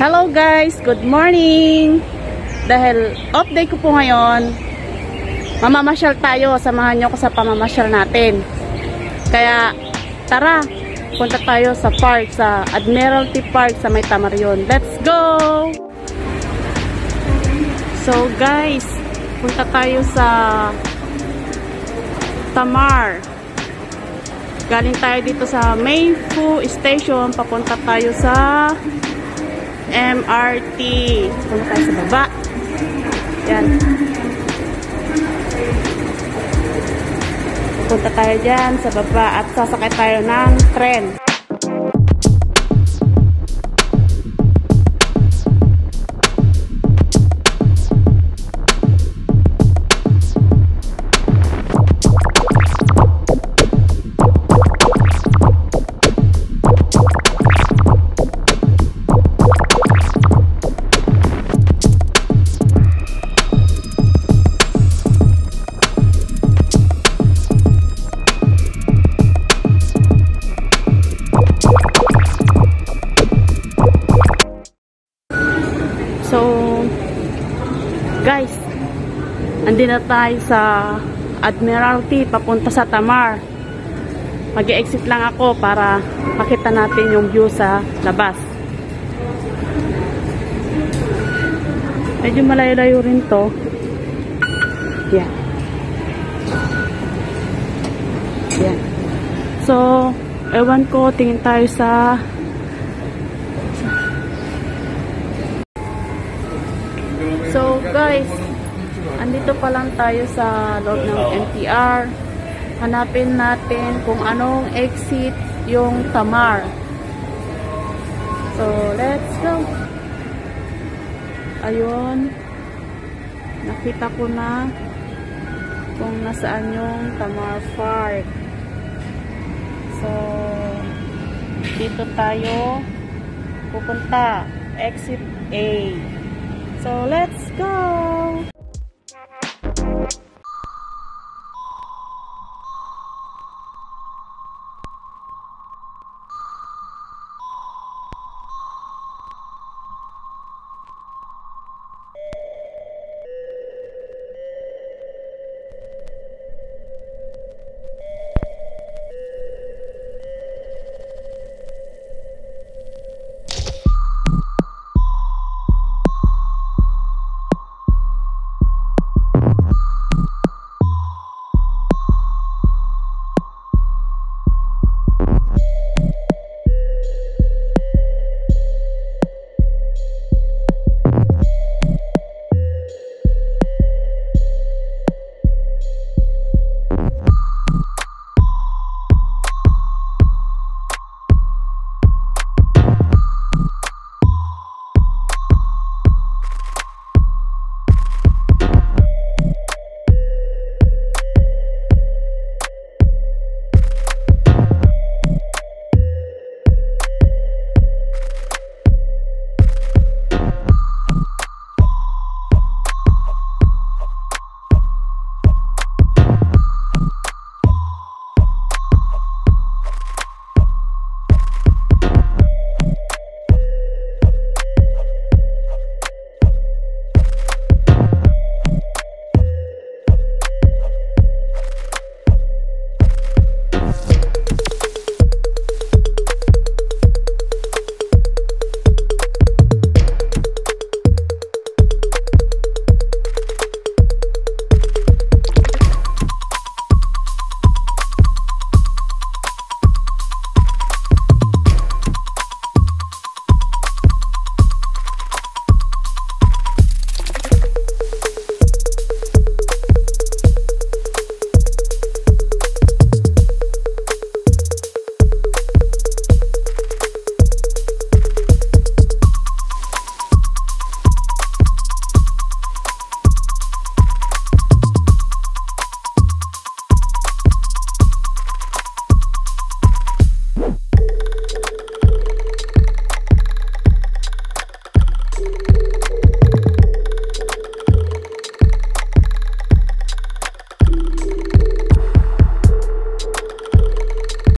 Hello guys, good morning! Dahil off day ko po ngayon, mamamasyal tayo, samahan nyo ko sa pamamasyal natin. Kaya tara, punta tayo sa park, sa Admiralty Park sa May Tamarion. Let's go! So guys, punta tayo sa Tamar. Galing tayo dito sa Mayfu Station, papunta tayo sa MRT. Punta tayo sa baba. Yan. Punta tayo dyan sa baba at sasakay tayo ng tren. So, guys, andin na tayo sa Admiralty, papunta sa Tamar. Mag-exit lang ako para makita natin yung view sa labas. Medyo malayo-layo rin to. Yan. Yan. So, ewan ko, tingin tayo sa So guys, andito pa lang tayo sa loob ng NTR. Hanapin natin kung anong exit yung Tamar. So let's go. Ayun. Nakita ko na kung nasaan yung Tamar Park. So dito tayo pupunta. Exit A. So, let's go!